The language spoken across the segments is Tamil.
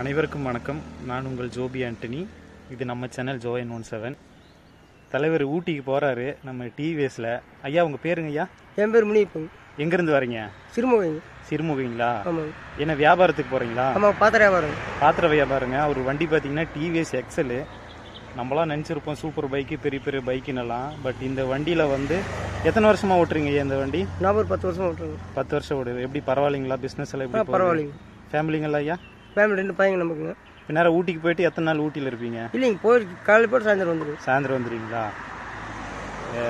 அனைவருக்கும் வணக்கம். நான் உங்கள் ஜோபி ஆண்டனி. இது நம்ம சேனல் ஜோயன் ஒன் செவன். தலைவர் ஊட்டிக்கு போகிறாரு நம்ம டிவிஎஸில் ஐயா உங்கள் பேருங்க ஐயா? என் பேர் முனியப்பங்க எங்கேருந்து வரீங்க? சிறுமுகைங்க. சிறுமுகைங்களா? ஆமாங்க. என்ன வியாபாரத்துக்கு போகிறீங்களா ஆமாம் பாத்திர வியாபாரம். பாத்திர வியாபாரங்க. அவர் வண்டி பார்த்தீங்கன்னா டிவிஎஸ் எக்ஸலு நம்மளாம் நினச்சிருப்போம் சூப்பர் பைக்கு பெரிய பெரிய பைக்குன்னெல்லாம் பட் இந்த வண்டியில் வந்து எத்தனை வருஷமாக ஓட்டுறீங்க ஐயா இந்த வண்டி? நான் ஒரு பத்து வருஷம் ஓட்டுறேங்க. பத்து வருஷம் ஓடுது. எப்படி பரவாயில்லைங்களா? பிஸ்னஸ் எல்லாம் எப்படி பரவாயில்லைங்க. ஃபேமிலிங்களா ஐயா? ஃபேமிலி ரெண்டு பையங்க நமக்குங்க. நேரம் ஊட்டிக்கு போயிட்டு எத்தனை நாள் ஊட்டியில் இருப்பீங்க? இல்லைங்க போயிட்டு காலையில் போட்டு சாயந்தரம் வந்துடுங்க சாயந்தரம் வந்துடுவீங்களா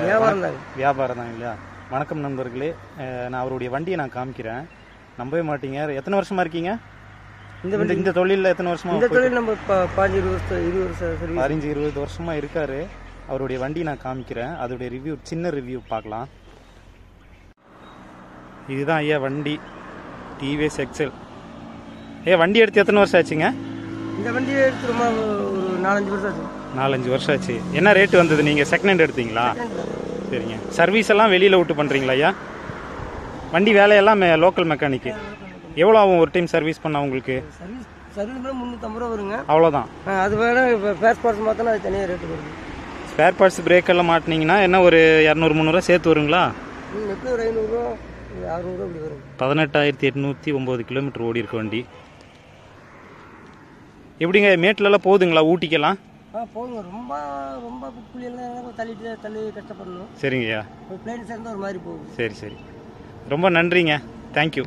வியாபாரம் தாங்க. வியாபாரம் தான் இல்லையா? வணக்கம் நண்பர்களே. நான் அவருடைய வண்டியை நான் காமிக்கிறேன். நம்பவே மாட்டீங்க. எத்தனை வருஷமா இருக்கீங்க? இந்த இந்த இந்த தொழிலில் எத்தனை வருஷமா இந்த தொழில் நம்ம பாஞ்சு இருபது வருஷம் இருபது வருஷம் பதினஞ்சு இருபது வருஷமா இருக்காரு. அவருடைய வண்டி நான் காமிக்கிறேன். அதோடைய ரிவ்யூ சின்ன ரிவ்யூ பார்க்கலாம். இதுதான் ஐயா வண்டி. டிவிஎஸ் எக்ஸல் ஏ வண்டி எடுத்து எத்தனை வருஷம் ஆச்சுங்க? இந்த வண்டியை எடுத்து ரொம்ப ஒரு நாலஞ்சு வருஷம் ஆச்சு. நாலஞ்சு வருஷம் ஆச்சு. என்ன ரேட் வந்தது? நீங்கள் செகண்ட் ஹேண்ட் எடுத்தீங்களா சரிங்க. சர்வீஸ் எல்லாம் வெளியில் விட்டு பண்ணுறீங்களா ஐயா? வண்டி வேலையெல்லாம் லோக்கல் மெக்கானிக்கு எவ்வளோ ஆகும் ஒரு டைம் சர்வீஸ் பண்ண உங்களுக்கு? சர்வீஸ் முந்நூற்றம்பது ரூபா வருங்க. அவ்வளோதான் அது வேணா இப்போ ஃபேஸ் பார்ட்ஸ் மாற்றினா அது தனியாக ரேட்டு வருது. ஸ்பேர் பார்ட்ஸ் பிரேக் எல்லாம் மாட்டினீங்கன்னா என்ன ஒரு இரநூறு முந்நூறுவா சேர்த்து வருங்களா? பதினெட்டாயிரத்தி எட்நூற்றி ஒம்பது கிலோமீட்டர் ஓடி இருக்க வண்டி. எப்படிங்க மேட்லலாம் போகுதுங்களா ஊட்டிக்கெல்லாம்? போதுங்க ரொம்ப ரொம்ப புள்ளியெல்லாம் தள்ளிட்டு தள்ளி கஷ்டப்படணும். சரிங்கய்யா. பிளேன் சேர்ந்து ஒரு மாதிரி போகுது. சரி சரி. ரொம்ப நன்றிங்க. தேங்க்யூ